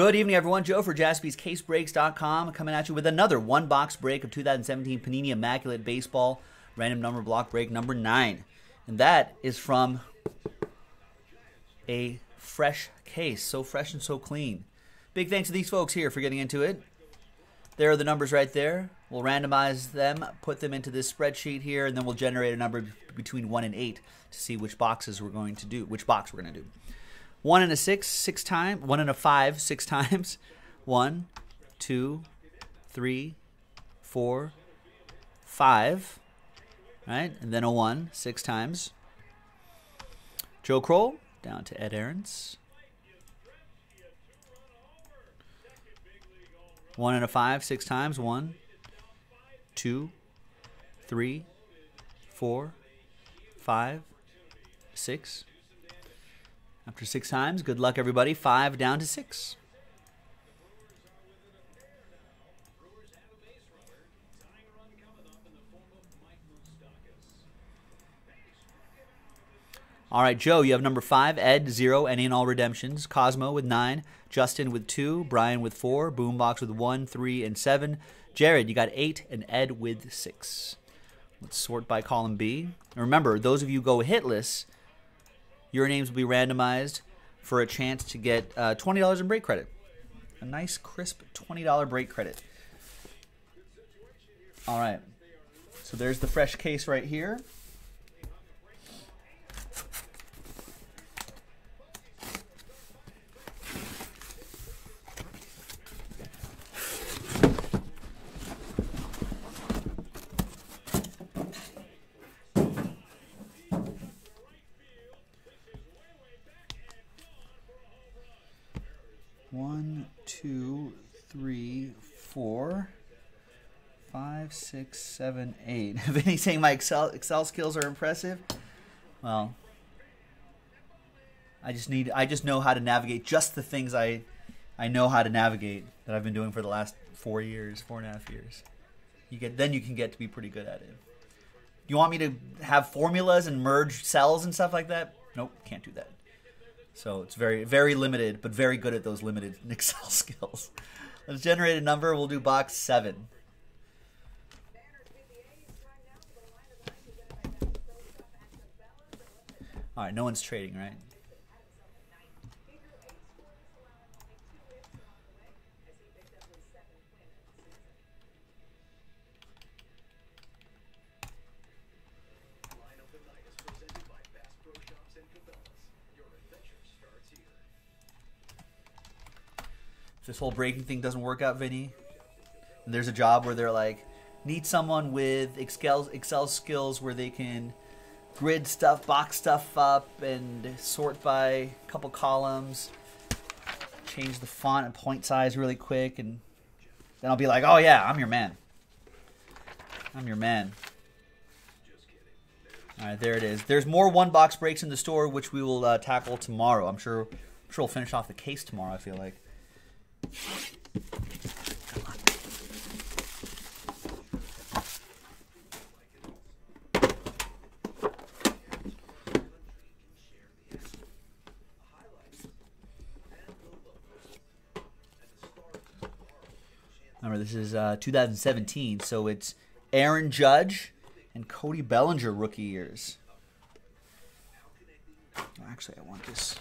Good evening, everyone. Joe for jaspyscasebreaks.com coming at you with another one box break of 2017 Panini Immaculate Baseball random number block break number nine. And that is from a fresh case. So fresh and so clean. Big thanks to these folks here for getting into it. There are the numbers right there. We'll randomize them, put them into this spreadsheet here, and then we'll generate a number between 1 and 8 to see which boxes we're going to do, which box we're going to do. 1 and a 6, six times. 1 and a 5, six times. One, two, three, four, five. Right? And then a 1, six times. Joe Kroll down to Ed Aarons. One and a five, six times. One, two, three, four, five, six. After six times, good luck, everybody. Five down to six. All right, Joe, you have number five, Ed, zero, any and all redemptions. Cosmo with nine, Justin with two, Brian with four, Boombox with one, three, and seven. Jared, you got eight, and Ed with six. Let's sort by column B. And remember, those of you go hitless, your names will be randomized for a chance to get uh, $20 in break credit. A nice, crisp $20 break credit. All right. So there's the fresh case right here. One, two, three, four, five, six, seven, eight. Vinny saying my Excel Excel skills are impressive. Well, I just need I just know how to navigate just the things I I know how to navigate that I've been doing for the last four years, four and a half years. You get then you can get to be pretty good at it. You want me to have formulas and merge cells and stuff like that? Nope, can't do that. So it's very, very limited, but very good at those limited Excel skills. Let's generate a number. We'll do box seven. All right, no one's trading, right? This whole breaking thing doesn't work out, Vinny, and there's a job where they're like, need someone with Excel Excel skills where they can grid stuff, box stuff up, and sort by a couple columns, change the font and point size really quick, and then I'll be like, oh yeah, I'm your man. I'm your man. All right, there it is. There's more one box breaks in the store, which we will uh, tackle tomorrow. I'm sure. I'm sure we'll finish off the case tomorrow. I feel like. Remember, this is uh, 2017, so it's Aaron Judge and Cody Bellinger rookie years. Actually, I want this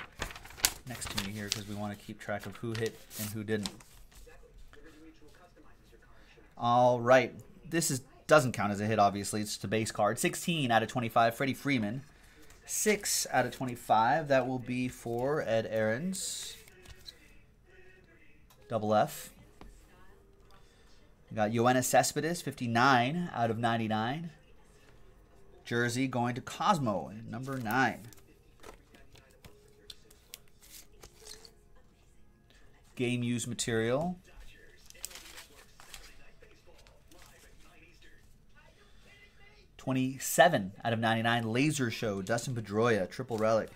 next to me here because we want to keep track of who hit and who didn't. All right, this is doesn't count as a hit. Obviously, it's just a base card. 16 out of 25, Freddie Freeman. Six out of 25. That will be for Ed Aarons. Double F. We got Yoenis Cespedes, 59 out of 99. Jersey going to Cosmo, number 9. Game used material. Twenty-seven out of ninety-nine. Laser Show. Dustin Pedroia. Triple relic.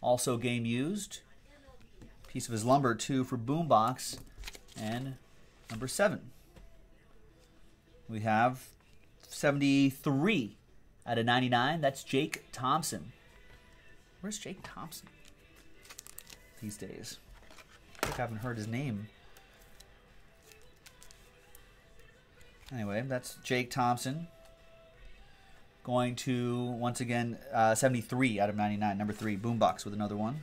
Also game used. Piece of his lumber two for Boombox. And number seven. We have 73 out of 99. That's Jake Thompson. Where's Jake Thompson these days? I I haven't heard his name. Anyway, that's Jake Thompson. Going to, once again, uh, 73 out of 99. Number three, Boombox with another one.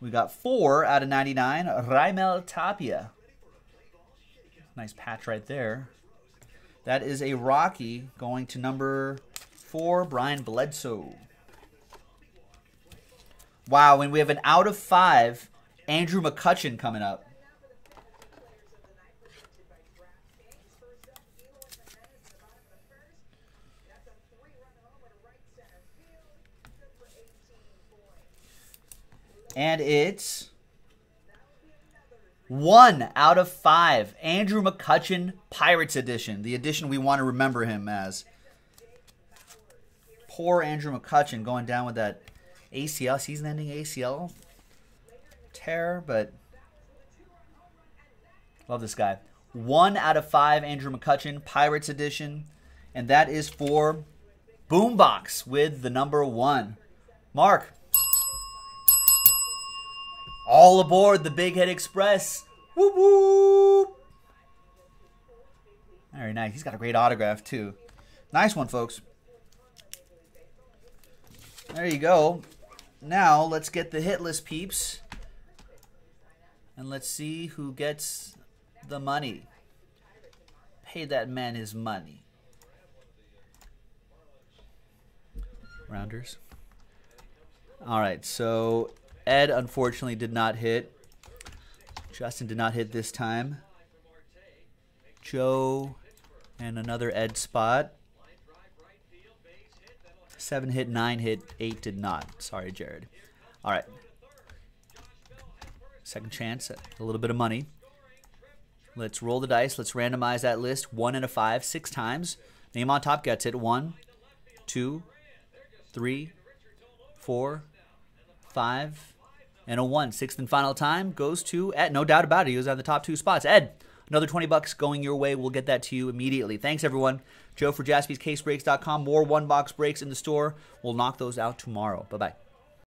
We got four out of 99, Raimel Tapia. Nice patch right there. That is a Rocky going to number four, Brian Bledsoe. Wow, and we have an out of five, Andrew McCutchen coming up. And it's one out of five. Andrew McCutchen Pirates Edition. The edition we want to remember him as. Poor Andrew McCutchen going down with that ACL, season ending ACL tear, but love this guy. One out of five, Andrew McCutchen, Pirates Edition. And that is for Boombox with the number one. Mark, all aboard the Big Head Express. Whoop whoop. Very nice. He's got a great autograph too. Nice one, folks. There you go. Now let's get the hit list peeps. And let's see who gets the money. Pay that man his money. Rounders. All right, so Ed unfortunately did not hit. Justin did not hit this time. Joe and another Ed spot. Seven hit, nine hit, eight did not. Sorry, Jared. All right. Second chance a little bit of money. Let's roll the dice. Let's randomize that list. One and a five, six times. Name on top gets it. One, two, three, four, five, and a one. Sixth and final time goes to Ed. No doubt about it. He was on the top two spots. Ed, another 20 bucks going your way. We'll get that to you immediately. Thanks, everyone. Joe for jaspyscasebreaks.com. More one box breaks in the store. We'll knock those out tomorrow. Bye bye.